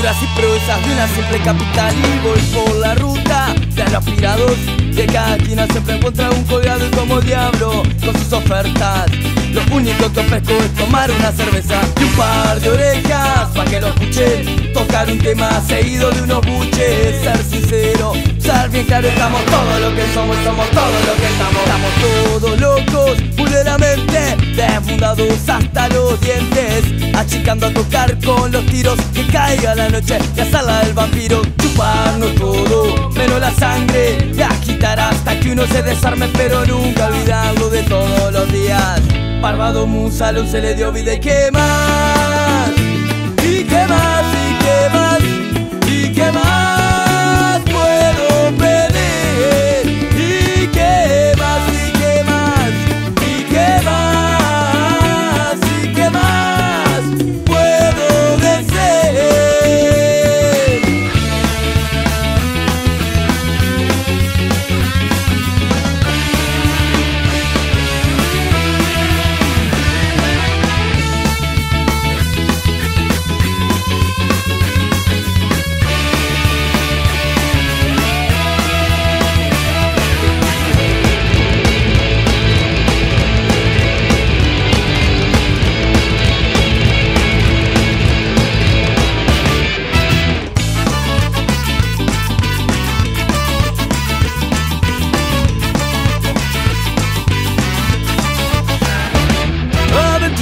y proezas de una simple capital y voy por la ruta de los aspirados de cada esquina siempre encuentra un colgado y como diablo con sus ofertas. Lo único que ofrezco es tomar una cerveza y un par de orejas pa' que lo escuchen Tocar un tema seguido de unos buches Ser sincero, ser bien claro Estamos todo lo que somos, somos todo Achicando a tocar con los tiros Que caiga la noche y a sala del vampiro Chuparnos todo, menos la sangre Y agitar hasta que uno se desarme Pero nunca olvidarlo de todos los días. Barbado Musalón se le dio vida y qué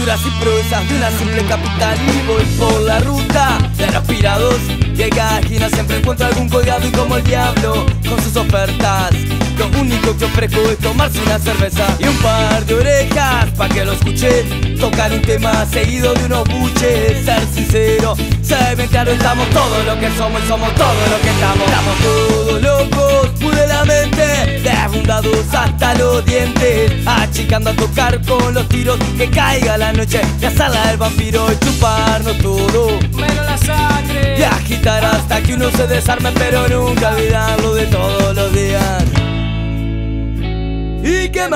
Y proezas de una simple capital Y voy por la ruta de los pirados cada esquina siempre encuentro algún colgado Y como el diablo con sus ofertas. Lo único que ofrezco es tomarse una cerveza Y un par de orejas pa' que lo escuchen Tocar un tema seguido de unos buches. Ser sincero, ser bien claro Estamos todo lo que somos y somos todo lo que estamos. Estamos todos locos, muy de la mente los dientes Achicando a tocar con los tiros Que caiga la noche y a sala del vampiro Y chuparnos todo. Menos la sangre. Y agitar hasta que uno se desarme Pero nunca olvidarlo de todos los días. ¿Y qué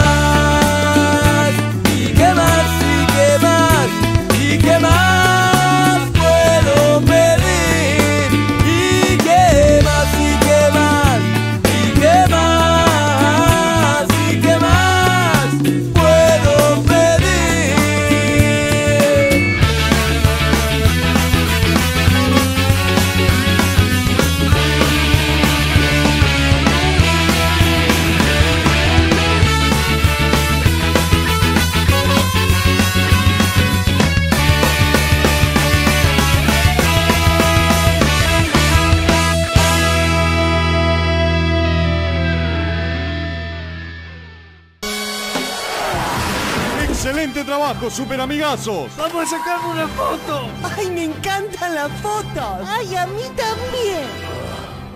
Excelente trabajo, super amigazos. Vamos a sacarme una foto. ¡Ay, me encantan las fotos! ¡Ay, a mí también!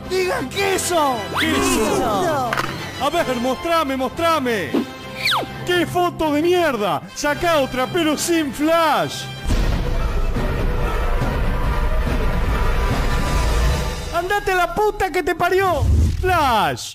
Digan queso. Queso. A ver, mostrame, mostrame. ¡Qué foto de mierda! Saca otra, pero sin flash. Andate a la puta que te parió. Flash.